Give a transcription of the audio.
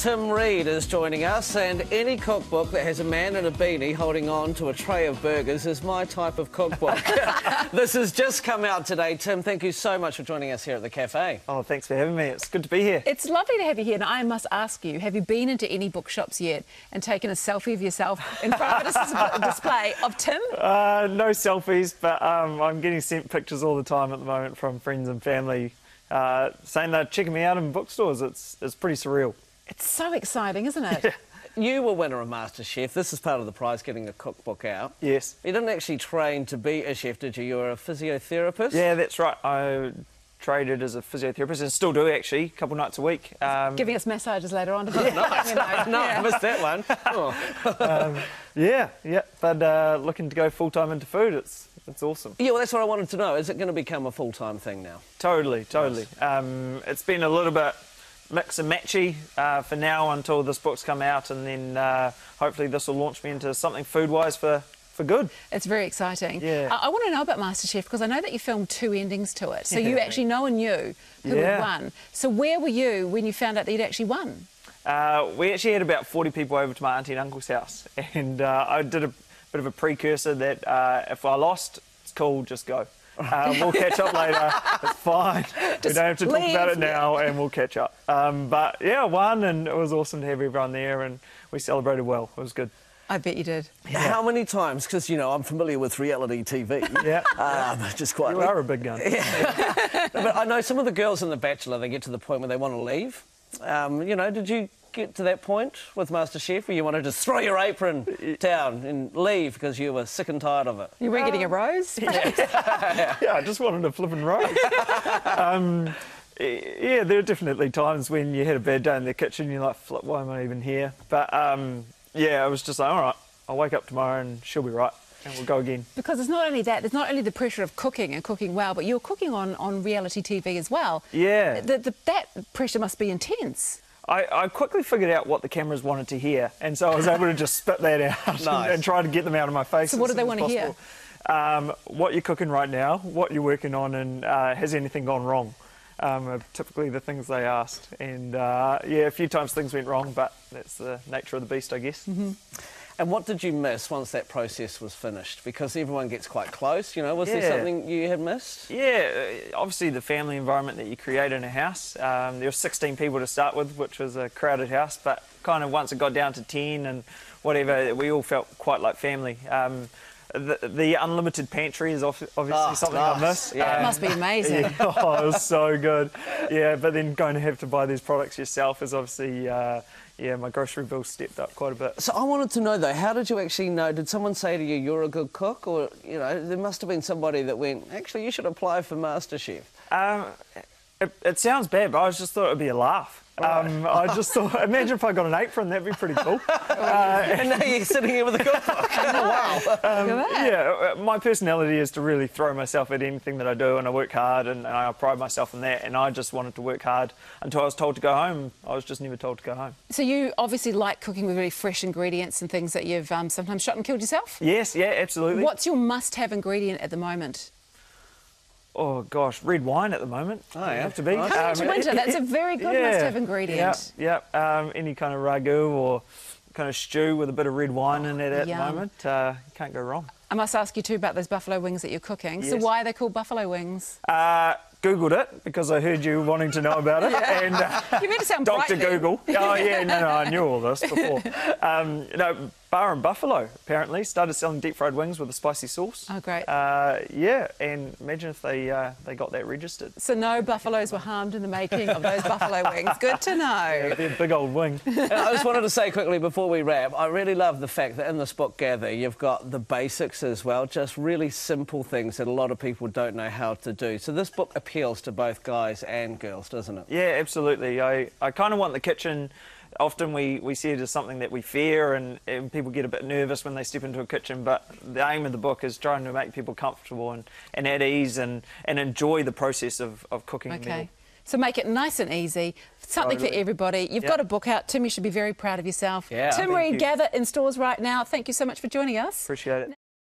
Tim Read is joining us, and any cookbook that has a man in a beanie holding on to a tray of burgers is my type of cookbook. this has just come out today. Tim, thank you so much for joining us here at the cafe. Oh, thanks for having me. It's good to be here. It's lovely to have you here, and I must ask you: Have you been into any bookshops yet and taken a selfie of yourself in front of a display of Tim? Uh, no selfies, but um, I'm getting sent pictures all the time at the moment from friends and family uh, saying they're checking me out in bookstores. It's it's pretty surreal. It's so exciting, isn't it? You were winner of MasterChef. This is part of the prize, getting a cookbook out. Yes. You didn't actually train to be a chef, did you? You were a physiotherapist? Yeah, that's right. I traded as a physiotherapist and still do actually, a couple nights a week. Um, Giving us massages later on. To yeah. Nice. no, I missed that one. Oh. yeah, yeah. But uh, looking to go full time into food. It's it's awesome. Yeah, well, that's what I wanted to know. Is it going to become a full time thing now? Totally, totally. Um, it's been a little bit mix and matchy uh, for now until this book's come out, and then uh, hopefully this will launch me into something food wise for. For good. It's very exciting. Yeah. I, I want to know about MasterChef because I know that you filmed two endings to it. So you actually know and knew who Yeah. had won. So where were you when you found out that you'd actually won? Uh, we actually had about 40 people over to my auntie and uncle's house, and uh, I did a bit of a precursor that uh, if I lost, it's cool, just go. Uh, we'll catch up later. It's fine. we don't have to talk about it now, and we'll catch up. Um, but yeah, I won, and it was awesome to have everyone there, and we celebrated well. It was good. I bet you did. How many times? Because, you know, I'm familiar with reality TV. Yeah. Um, just quite. You are a big gun. but I know some of the girls in The Bachelor, they get to the point where they want to leave. Um, you know, did you get to that point with MasterChef where you want to just throw your apron down and leave because you were sick and tired of it? You weren't getting a rose? yeah, I just wanted to flip and roll. um, yeah, there are definitely times when you had a bad day in the kitchen, you're like, flip, why am I even here? But um, yeah, I was just like, all right, I'll wake up tomorrow and she'll be right, and we'll go again. Because it's not only that, there's not only the pressure of cooking and cooking well, but you're cooking on, on reality TV as well. Yeah. The, the, that pressure must be intense. I, I quickly figured out what the cameras wanted to hear, and so I was able to just spit that out and- Nice. and, try to get them out of my face. So what as do they soon as wanna hear? possible. Um, what you're cooking right now, what you're working on, and uh, has anything gone wrong? Um, are typically the things they asked, and uh, yeah, a few times things went wrong, but that's the nature of the beast, I guess. Mm-hmm. And what did you miss once that process was finished? Because everyone gets quite close, you know. Was there something you had missed? Yeah, uh, obviously the family environment that you create in a house. Um, there were 16 people to start with, which was a crowded house, but kind of once it got down to 10 and whatever, we all felt quite like family. Um, the, the unlimited pantry is obviously Oh, something nice. I miss. Yeah. It must be amazing. Yeah, oh, it was so good. Yeah, but then going to have to buy these products yourself is obviously, uh, yeah, my grocery bill stepped up quite a bit. So I wanted to know though, how did you actually know? Did someone say to you, "You're a good cook," or you know, there must have been somebody that went, "Actually, you should apply for MasterChef." Um, it, it sounds bad, but I just thought it'd be a laugh. Um, I just thought, imagine if I got an apron, that'd be pretty cool. and now you're sitting here with a cookbook. wow. Look at that. Yeah, uh, my personality is to really throw myself at anything that I do, and I work hard, and, and I pride myself in that. And I just wanted to work hard until I was told to go home. I was just never told to go home. So you obviously like cooking with really fresh ingredients and things that you've um, sometimes shot and killed yourself. Yes, yeah, absolutely. What's your must-have ingredient at the moment? Oh gosh, red wine at the moment. Oh, yeah. have to be. Nice. Coming into winter, that's a very good must-have ingredient. Yeah, yeah. Um, any kind of ragu or kind of stew with a bit of red wine in it at Yum. the moment, uh, can't go wrong. I must ask you too about those buffalo wings that you're cooking. So why are they called buffalo wings? Uh, Googled it because I heard you wanting to know about it, and uh, You made it sound Dr. bright then. Google. Oh yeah, no, no, I knew all this before. Um, you know, Bar and Buffalo apparently started selling deep fried wings with a spicy sauce. Oh, great. Uh, yeah, and imagine if they uh, they got that registered. So no buffaloes were harmed in the making of those buffalo wings. Good to know. Be a big old wing. And I just wanted to say quickly before we wrap, I really love the fact that in this book, Gather, you've got the basics as well, just really simple things that a lot of people don't know how to do. So this book appeals to both guys and girls, doesn't it? Yeah, absolutely. I, I kind of want the kitchen. Often we, we see it as something that we fear, and, and people get a bit nervous when they step into a kitchen. But the aim of the book is trying to make people comfortable and, and at ease and, and enjoy the process of, of cooking a meal. Okay. So make it nice and easy, something for everybody. You've Yeah. got a book out. Tim, you should be very proud of yourself. Yeah, Tim Read you. Gather in stores right now. Thank you so much for joining us. Appreciate it.